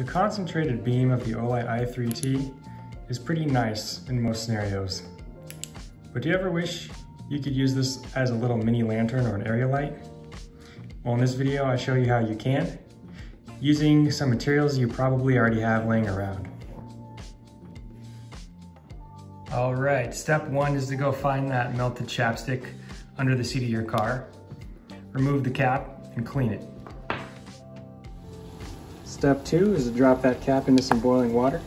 The concentrated beam of the Olight i3T is pretty nice in most scenarios. But do you ever wish you could use this as a little mini lantern or an area light? Well, in this video, I show you how you can, using some materials you probably already have laying around. All right, step one is to go find that melted chapstick under the seat of your car. Remove the cap and clean it. Step two is to drop that cap into some boiling water.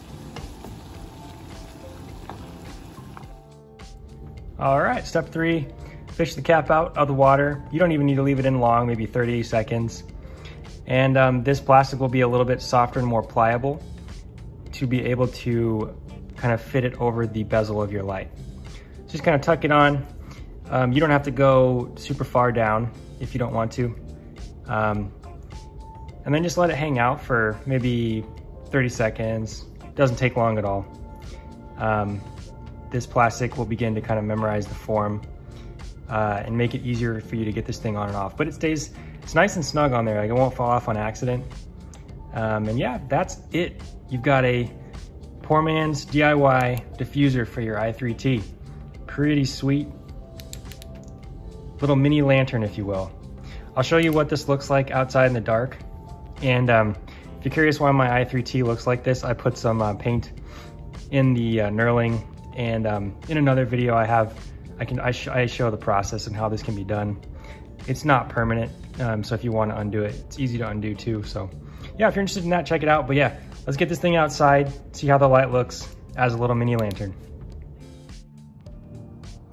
All right, step three, fish the cap out of the water. You don't even need to leave it in long, maybe 30 seconds. And um, this plastic will be a little bit softer and more pliable to be able to kind of fit it over the bezel of your light. Just kind of tuck it on. Um, you don't have to go super far down if you don't want to. Um, and then just let it hang out for maybe 30 seconds. Doesn't take long at all. Um, this plastic will begin to kind of memorize the form uh, and make it easier for you to get this thing on and off. But it stays, it's nice and snug on there. Like it won't fall off on accident. Um, and yeah, that's it. You've got a Poor Man's DIY diffuser for your i3T. Pretty sweet. Little mini lantern, if you will. I'll show you what this looks like outside in the dark. And um, if you're curious why my i3T looks like this, I put some uh, paint in the uh, knurling. And um, in another video, I have, I can, I, sh I, show the process and how this can be done. It's not permanent, um, so if you want to undo it, it's easy to undo too. So yeah, if you're interested in that, check it out. But yeah, let's get this thing outside, see how the light looks as a little mini lantern.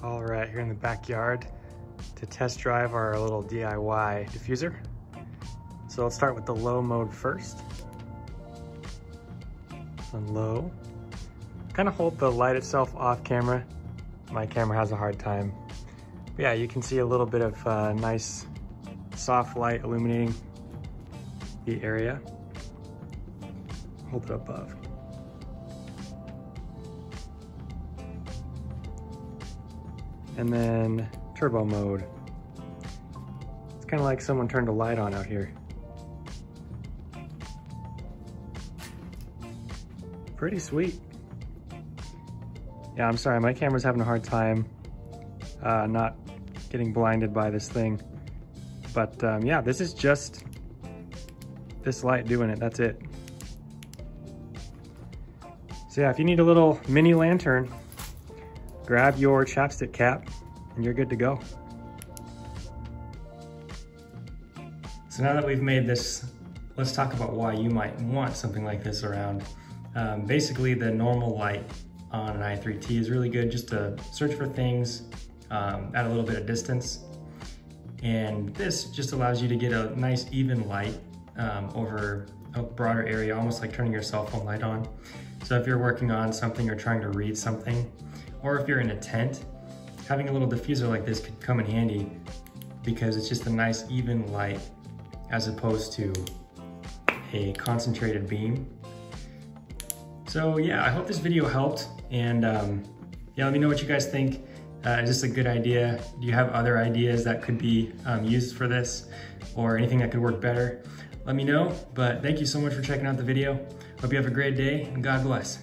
All right, here in the backyard to test drive our little DIY diffuser. So let's start with the low mode first. On low. Kind of hold the light itself off camera. My camera has a hard time. But yeah, you can see a little bit of uh, nice soft light illuminating the area. Hold it above. And then turbo mode. It's kind of like someone turned a light on out here. Pretty sweet. Yeah, I'm sorry, my camera's having a hard time uh, not getting blinded by this thing. But um, yeah, this is just this light doing it, that's it. So yeah, if you need a little mini lantern, grab your chapstick cap and you're good to go. So now that we've made this, let's talk about why you might want something like this around. Um, basically, the normal light on an i3T is really good just to search for things um, at a little bit of distance. And this just allows you to get a nice even light um, over a broader area, almost like turning your cell phone light on. So if you're working on something or trying to read something, or if you're in a tent, having a little diffuser like this could come in handy because it's just a nice even light as opposed to a concentrated beam. So yeah, I hope this video helped and um, yeah, let me know what you guys think. Uh, is this a good idea? Do you have other ideas that could be um, used for this or anything that could work better? let me know. But thank you so much for checking out the video. Hope you have a great day and God bless.